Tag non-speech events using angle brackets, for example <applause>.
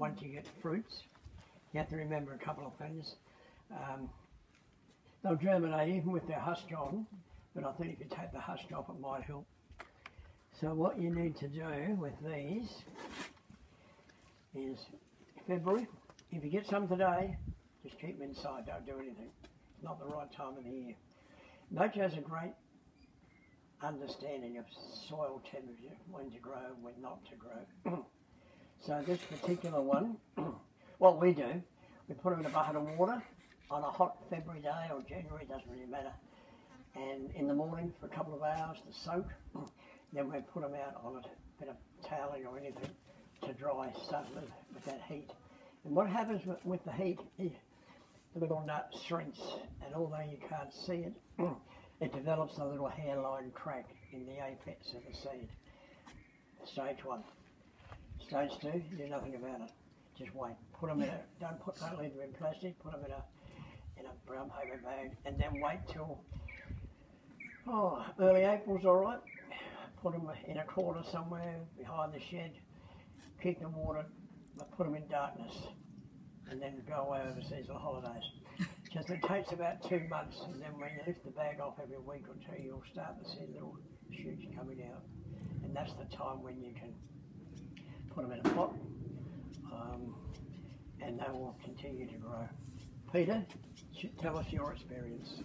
once you get the fruits, you have to remember a couple of things. Um, they'll germinate even with their husk on, but I think if you take the husk off, it might help. So what you need to do with these is February. If you get some today, just keep them inside. Don't do anything. It's not the right time of the year. Nature has a great understanding of soil temperature, when to grow, when not to grow. <clears throat> so this particular one, <clears throat> what we do, we put them in a bucket of water on a hot February day or January, doesn't really matter. And in the morning for a couple of hours to soak. <clears throat> Then we put them out on a bit of toweling or anything to dry suddenly with that heat. And what happens with, with the heat, the little nut shrinks, and although you can't see it, <clears throat> it develops a little hairline crack in the apex of the seed. Stage one. Stage two, do nothing about it. Just wait. Put them in a, don't put, don't leave them in plastic, put them in a, in a brown paper bag, and then wait till, oh, early April's alright. Put them in a corner somewhere behind the shed, keep them watered, but put them in darkness, and then go away overseas on holidays. <laughs> Just it takes about two months, and then when you lift the bag off every week or two, you'll start to see little shoots coming out, and that's the time when you can put them in a pot, um, and they will continue to grow. Peter, tell us your experience.